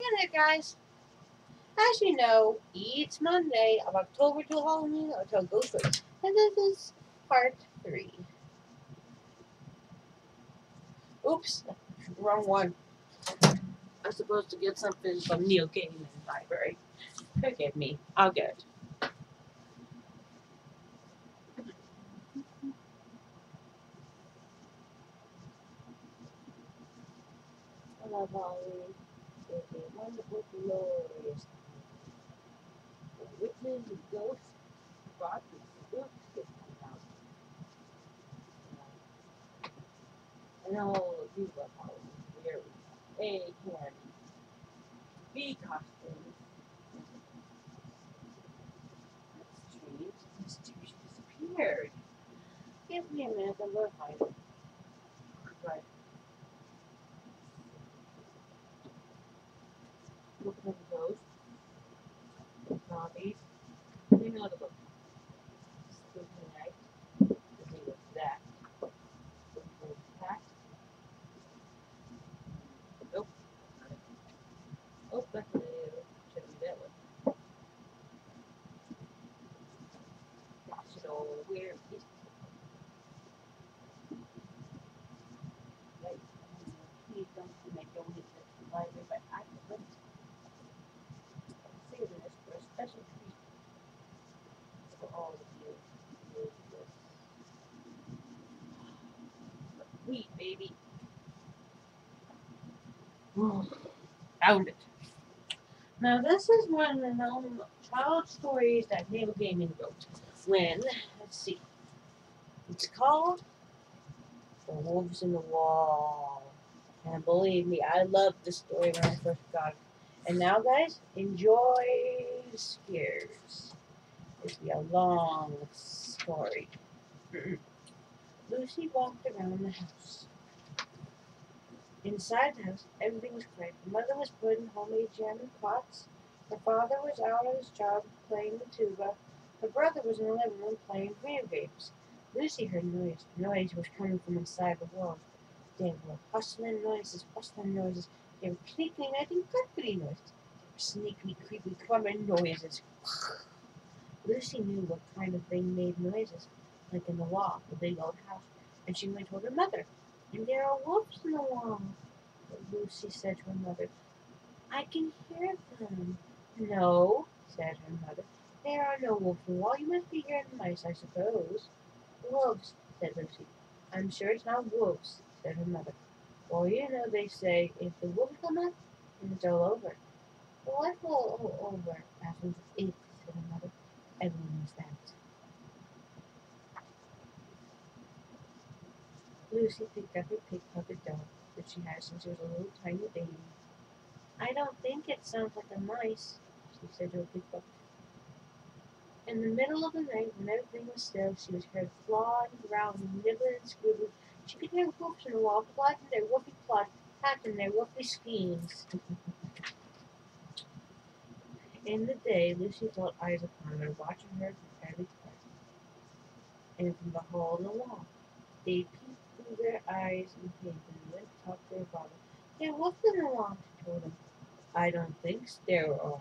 Hey there, guys. As you know, it's Monday of October till Halloween, tell ghost stories, and this is part three. Oops, wrong one. I'm supposed to get something from Neil Gaiman Library. Forgive me. I'll get it. I love Halloween. Time. The witches and ghosts brought the spooks to. And all of you love Halloween. A candy. B costumes. That's strange. This douche disappeared. Give me a minute, I'm gonna find it. Right. Looking at those. Zombies. Leave me a little book. Spooky night. The name of that. Spooky cat. Nope. Not it. Oh, that's an idiot. Should be that one. National Weird History. Right. Please don't make don't hit the library, but I went saving this for a special treat for all of you. Here's this. Wheat, baby. Found it. Now this is one of the known child stories that Neil Gaiman wrote. When, let's see, it's called The Wolves in the Wall. And believe me, I loved this story when I first got it. And now, guys, enjoy the scares. It's be a long story. Lucy walked around the house. Inside the house, everything was quiet. Her mother was putting homemade jam in pots. Her father was out on his job playing the tuba. Her brother was in the living room playing video games. Lucy heard noise. The noise was coming from inside the wall. There were hustling noises, bustling noises. There were creaking, I think, carpety noises. There were sneaky, creepy, crumbling noises. Lucy knew what kind of thing made noises, like in the wall, the big old house, and she went told her mother. And there are wolves in the wall. But Lucy said to her mother, I can hear them. No, said her mother. There are no wolves in the wall. You must be hearing mice, I suppose. Wolves, said Lucy. I'm sure it's not wolves, said her mother. Well, you know they say if the wolves come up, then it's all over. What all over? asked Lucy. It, said her mother. Everyone knows that. Lucy picked up her pig puppet dog that she had since she was a little tiny baby. I don't think it sounds like a mice, she said to her pig puppet. In the middle of the night, when everything was still, she was heard clawing, growling, nibbling, and. She could hear wolves in the wall plotting their woofy plots, hatching their woofy schemes. In the day, Lucy felt eyes upon her, watching her from every corner. And from the hall in the wall, they peeped their eyes and came and to talk to their father. There was in the wall, she told him. I don't think there are,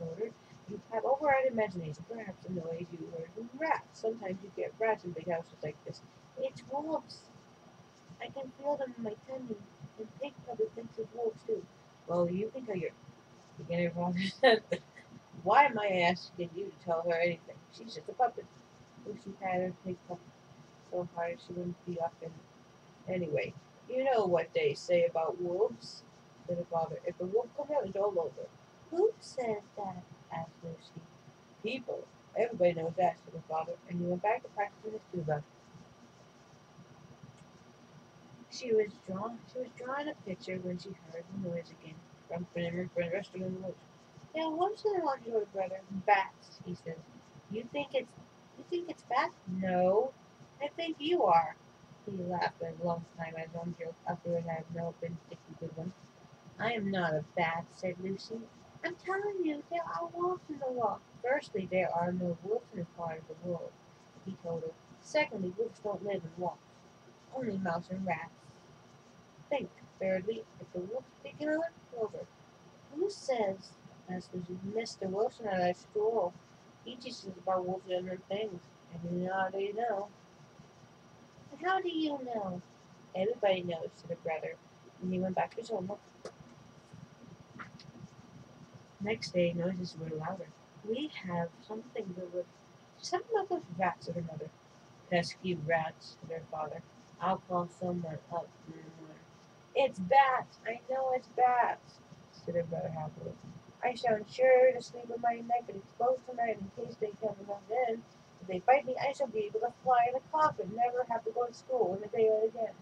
told her. You have override imagination. Perhaps in the noise you heard from rats. Sometimes you get rats in big houses like this. It's wolves. I can feel them in my tummy. And Pig probably thinks it's wolves too. Well, you can tell your beginner father said. Why am I asking you to tell her anything? She's just a puppet. Lucy patted Pig puppet so hard she wouldn't be up in it. Anyway, you know what they say about wolves, said her father. If a wolf comes out, it's all over. Who says that? asked Lucy. People. Everybody knows that, said her father, and he went back to practicing his tuba. She was drawn she was drawing a picture when she heard the noise again. From Finneran for resting in the woods. Yeah, what's the your brother? Bats, he says. You think it's you think it's bats? No. I think you are. He laughed a long time at own joke after it had no particularly good one. I am not a bat, said Lucy. I'm telling you, there are wolves in the wall. Firstly, there are no wolves in this part of the world, he told her. Secondly, wolves don't live in walls. Only mouse and rats. Think, thirdly, if the wolf's big enough, over. Who says, asked Mr. Wilson at our school. He teaches about wolves and other things. And you you know? How do you know? Everybody knows, said her brother. And he went back to his homework. Next day, noises were louder. We have something to something about those rats, said her mother. Pesky rats, said her father. I'll call someone up. It's bats! I know it's bats, said her brother happily. I shall ensure to sleep with my neck and exposed tonight in case they come along then. They bite me, I shall be able to fly in a coffin, never have to go to school in the daylight again.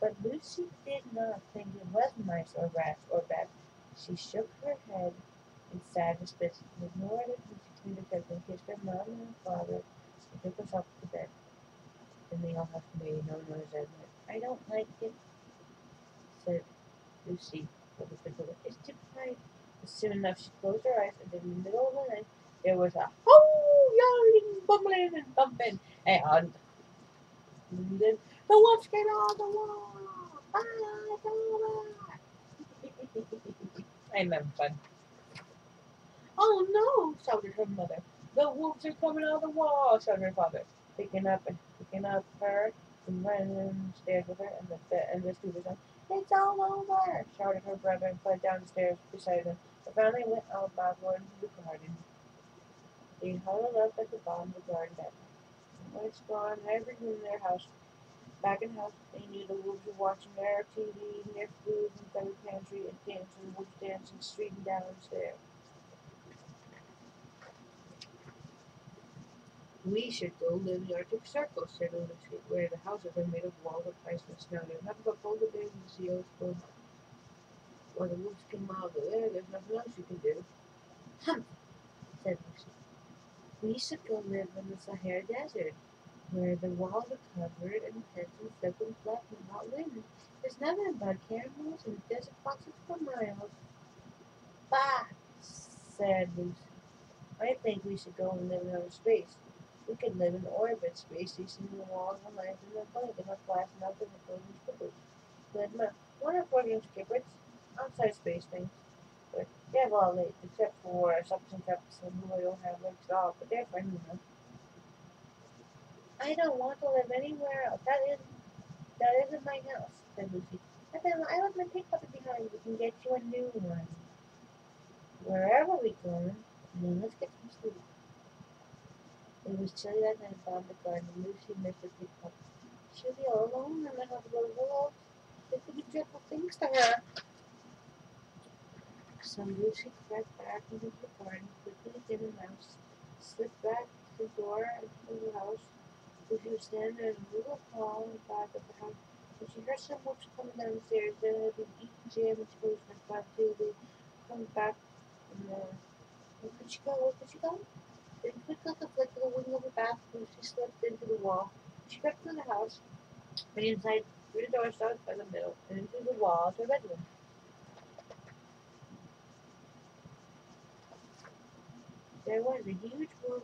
But Lucy did not think it was mice or rats or bats. She shook her head in sadness, but ignored it and teeth and kissed her mother and father and took herself to bed. Then they all huffed away, no noise that night. I don't like it, said Lucy It's too. But soon enough she closed her eyes and in the middle of the night there was a ho yowling, bumbling and bumping and then the wolves came on the wall. Ah, I remember fun. Oh no, shouted her mother. The wolves are coming of the wall, shouted her father, picking up and picking up her and running upstairs with her and the and the stupid son. It's all over, shouted her brother and fled down the stairs beside them. They finally went out backward into the garden. They huddled up at the bottom of the garden bed. It's gone, everything in their house Back in house, they knew the wolves were watching their TV, eating their food in the pantry, and dancing, wolves dancing street and downstairs. We should go live in the Arctic Circle, said Lucy, where the houses are made of walls of ice and snow. There's nothing but polar bears and seals While the wolves out of the air, there's nothing else you can do. Humph, said Lucy. We should go live in the Sahara Desert where the walls are covered in pits and silk and fluff and hot linen. There's nothing but camels and desert foxes for miles. Bah, said Lucy. I think we should go and live in outer space. We could live in orbit, space station the walls and lights in the blink and the flash melting the floating skippers. But no, we're not floating skippers. Outside space things. They have all legs, except for Sups and Cups and who don't have legs at all, but they're friendly. I don't want to live anywhere else. That is, that isn't my house, said Lucy. I said, I left my pink puppy behind. We can get you a new one. Wherever we go, then let's get some sleep. It was chilly that night in the garden, Lucy missed her pink puppy. She'll be all alone and I have to go to the wolves. There could be dreadful things to her. So Lucy crept back into the garden, quickly did a mouse, slipped back the door into the house, if you stand in a little hall in the back of the house, and she heard some wolves coming down the stairs, then had been eating jam and toast and too. They come back and uh, where could she go? Where could she go? Then quick like a flick of the wing of her bath, she slipped into the wall. She crept through the house, and inside through the door started by the middle, and into the wall to her bedroom. There was a huge wolf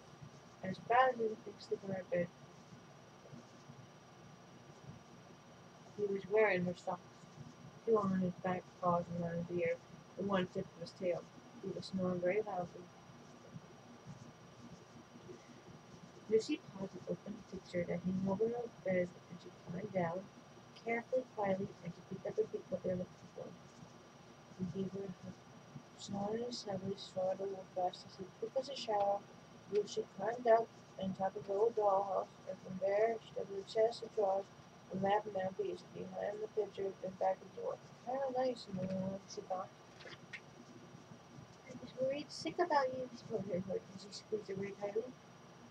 as sleeping in her bed. He was wearing her socks, two on his back paws and on his ear, and one tip of his tail. He was snoring very loudly. Lucy paused and opened the picture that hung over her bed, and she climbed down, carefully, quietly, and she picked up the what they were looking for. He gave her a hug. Snoring heavily, a little fast as he quick as a shower. Lucy climbed up on top of the old dollhouse, and from there she the chest of drawers the map mantelpiece behind the picture and back the door. Kind of nice, you know, she thought. I was worried sick about you, her hurt as she squeezed her very tightly.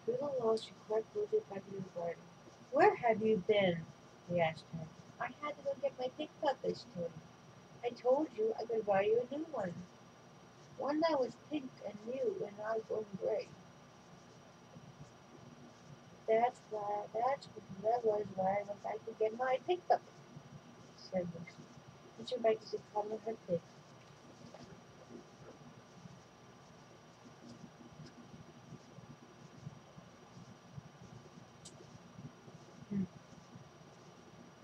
Through the walls, she crept closer back into the garden. Where have you been? he asked her. I had to go get my told him. I told you I could buy you a new one. One that was pink and new and not going gray. That's why, that's, that was why I went back to get my pickup, said Lucy. And she went back to calming her pig. Hmm.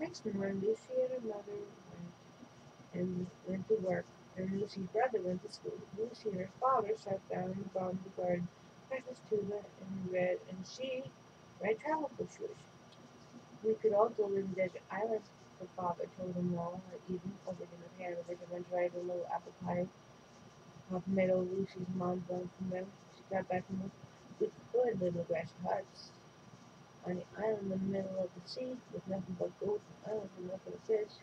Next morning, Lucy and her mother went and went to work Lucy's brother went to school. Lucy and her father sat down in the bottom of the garden, practiced tuba, and read, and she read travel brochures. We could all go live in desert islands, her father told them all that evening over dinner Hanover to run drive a little apple pie meadow Lucy's mom brought from them. She got back from. We could live in grass huts on the island in the middle of the sea with nothing but goats and islands and nothing but fish.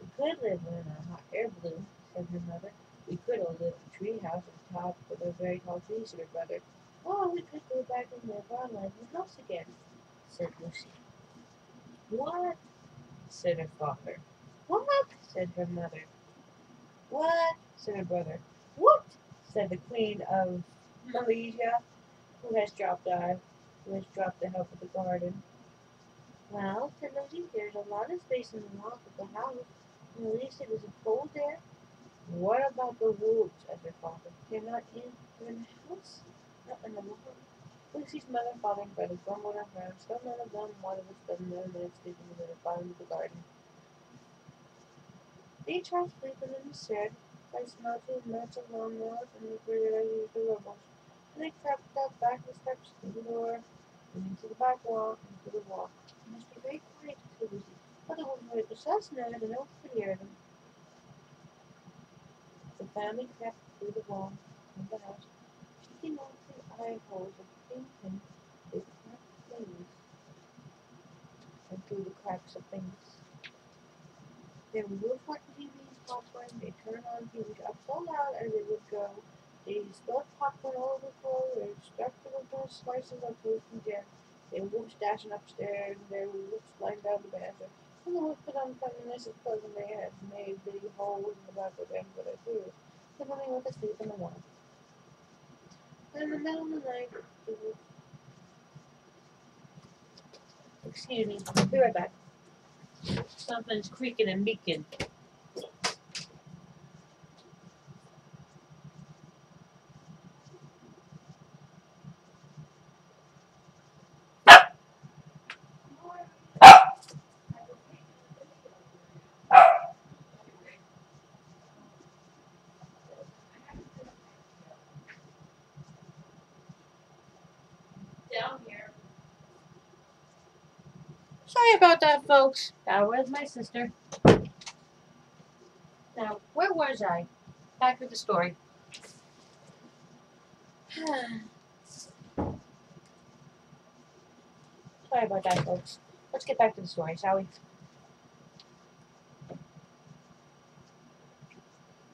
We could live in a hot air balloon, said her mother. We could all live in a tree house on top of a very tall tree, said her brother. Oh, we could go back and live on and house again, said Lucy. What? said her father. What? said her mother. What? said her brother. What? said the queen of Malaysia, who has dropped out, who has dropped the help of the garden. Well, said Lucy, there's a lot of space in the loft of the house, and at least it isn't cold there. What about the wolves? asked her father. They're not in, in the house, not in the loft. Lucy's mother, father, and brother grumbled and frowned. Still none of them wanted to spend another minute sleeping in the bottom of the garden. They tried sleeping in the shed by smelting nuts and lawnmowers and they fertilized the rubbles. And they crept up back the steps to the door and into the back wall and to the wall. You must be very quiet, said Lucy. We'll the sustenance and no one could hear them. The family crept through the wall of the house, peeking out the eye holes thinking they cracked things and through the cracks of things. They would move like TV's popcorn, they turn on TV up so loud as they would go. They spilled popcorn all over the floor, they stuck the little slices of toast and jam. They whoops dashing upstairs, and they would whoops flying down the banister. And the whoops put on they had made them sleep in the wall. And in the middle of the night, Excuse me. Be right back. Something's creaking and meeking. Down here. Sorry about that, folks. That was my sister. Now, where was I? Back with the story. Sorry about that, folks. Let's get back to the story, shall we?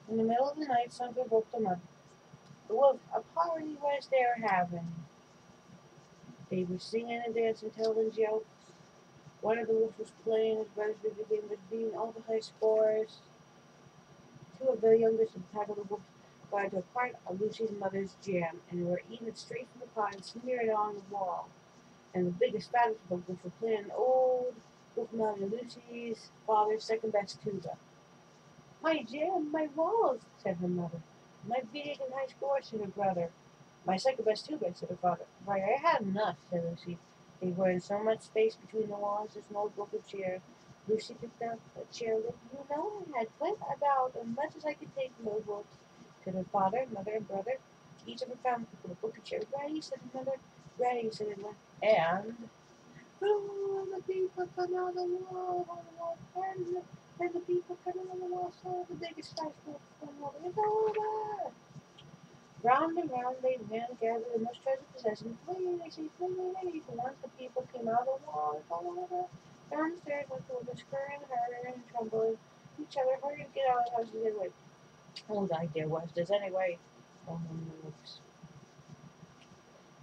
In the middle of the night, something woke them up. The wolf, a party was they were having. They were singing and dancing, telling jokes. One of the wolves was playing his brother's video game, was beating all the high scores. Two of the youngest of the wolves got into a part of Lucy's mother's jam and were eating it straight from the pot and smearing it on the wall. And the biggest, fattest of the were playing old Wolf Lucy's father's second best tuba. My jam, my walls, said her mother. My big and high scores, said her brother. My second best tuba, said her father. Why, I had enough, said Lucy. They were in so much space between the walls, there's no broken chair. Lucy picked up a chair with, you know, I had quite about as much as I could take no wolves. Said her father, mother, and brother. Each of her family up a broken chair. Granny, said her mother. Granny, said her mother. And, oh, the people come out of the wall, on the wall, and the, and the people coming on the wall saw the biggest skyscraper from over. It's over! Round and round they ran, gathered the most treasured possessions. Flee, they say. But once the people came out of the wall, it's all over. Down the stairs went the women scurrying and hurrying and trembling. Each other hurried to get out of the house as they went. Old idea was, this anyway. Oh, the wolves.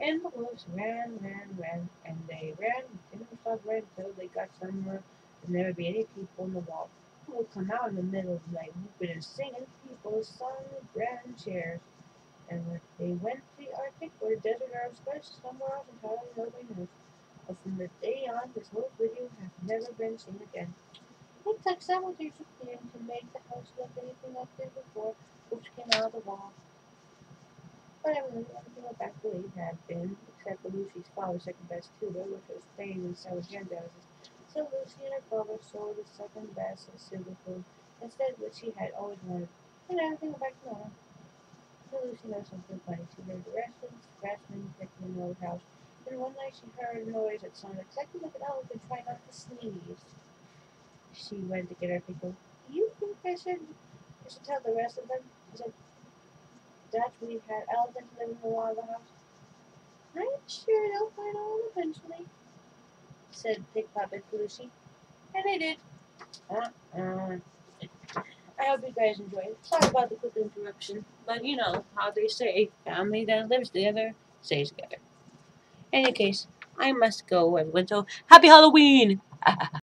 And the wolves ran, ran, ran, and they ran, didn't stop running until they got somewhere and there would be any people in the wall. Who would come out in the middle of the night, whooping and singing. People sung grand chairs. And when they went to the Arctic or desert or space somewhere else entirely nobody knows. But from the day on, this whole video has never been seen again. It took several days of cleaning to make the house look anything like this before, which came out of the wall. But everything, everything went back the way it had been, except for Lucy's father's second best tutor, which was playing in selling handouses. So Lucy and her father sold the second best of silver food, instead which she had always wanted. And everything went back to normal. Noticed something funny. She heard the rustling, scratching, picking in the old house. Then one night she heard a noise that sounded exactly like an elephant trying not to sneeze. She went to get her people. You think I should I should tell the rest of them? I said, Dutch, we've had elephants living in the lot of the house. I'm sure they'll find out eventually, said Pig Puppet Lucy. And they did. Uh-uh. I hope you guys enjoyed. Sorry about the quick interruption, but you know how they say, family that lives together stays together. In any case, I must go, everyone. So happy Halloween!